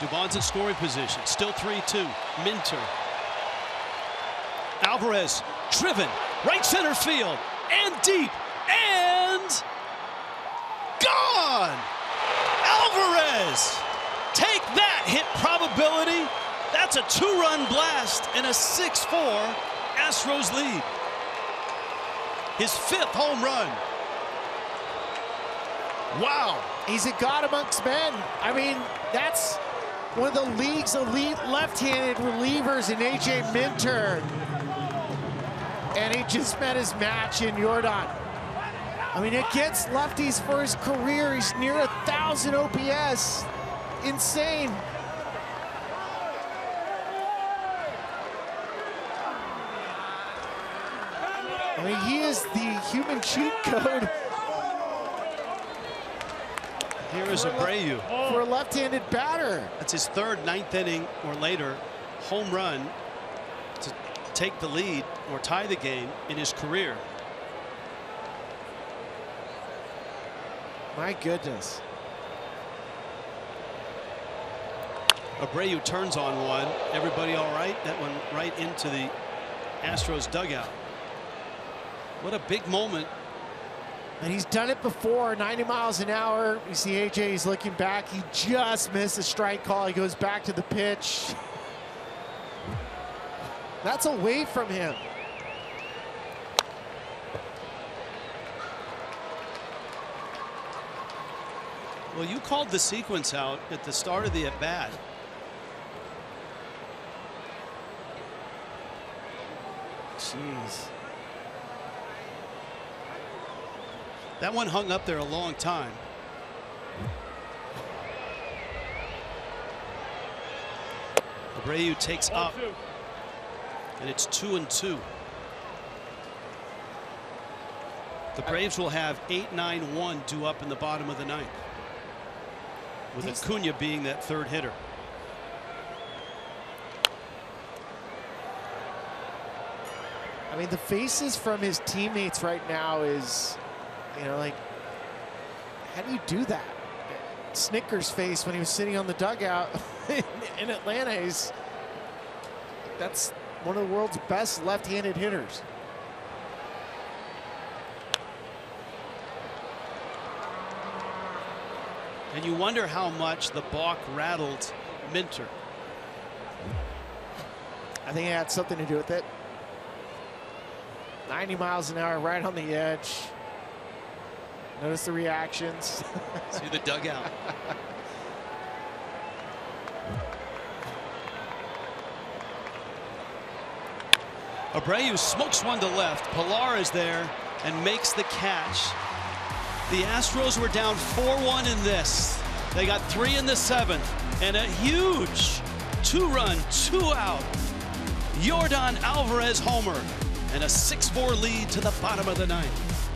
Dubon's in scoring position. Still 3-2. Minter. Alvarez driven. Right center field. And deep. And gone! Alvarez! Take that hit probability. That's a two-run blast and a 6-4 Astros lead. His fifth home run. Wow. He's a god amongst men. I mean, that's one of the league's elite left-handed relievers in A.J. Minter. And he just met his match in Yordan. I mean, against lefties for his career, he's near a 1,000 OPS. Insane. I mean, he is the human cheat code Here is Abreu. for a left-handed batter. That's his third ninth inning or later home run to take the lead or tie the game in his career. My goodness. Abreu turns on one. Everybody all right? That one right into the Astros dugout. What a big moment. And he's done it before, 90 miles an hour. You see AJ, he's looking back. He just missed a strike call. He goes back to the pitch. That's away from him. Well, you called the sequence out at the start of the at bat. Jeez. That one hung up there a long time. Abreu takes up, and it's two and two. The Braves will have 8-9-1 due up in the bottom of the ninth, with Acuna being that third hitter. I mean, the faces from his teammates right now is, you know, like, how do you do that? Snitker's face when he was sitting on the dugout in, in Atlanta is, that's one of the world's best left-handed hitters. And you wonder how much the balk rattled Minter. I think it had something to do with it. 90 miles an hour right on the edge. Notice the reactions. See the dugout. Abreu smokes one to left. Pillar is there and makes the catch. The Astros were down 4-1 in this. They got three in the seventh and a huge two-run, two-out Yordan Alvarez homer and a 6-4 lead to the bottom of the ninth.